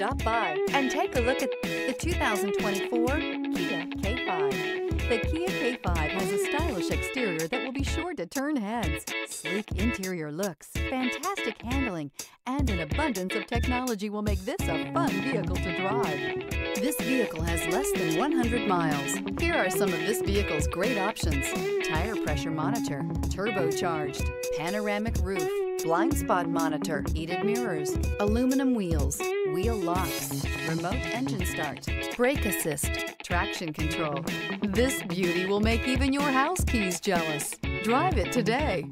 Stop by and take a look at the 2024 Kia K5. The Kia K5 has a stylish exterior that will be sure to turn heads. Sleek interior looks, fantastic handling, and an abundance of technology will make this a fun vehicle to drive. This vehicle has less than 100 miles. Here are some of this vehicle's great options. Tire pressure monitor, turbocharged, panoramic roof, blind spot monitor, heated mirrors, aluminum wheels, wheel locks, remote engine start, brake assist, traction control. This beauty will make even your house keys jealous. Drive it today.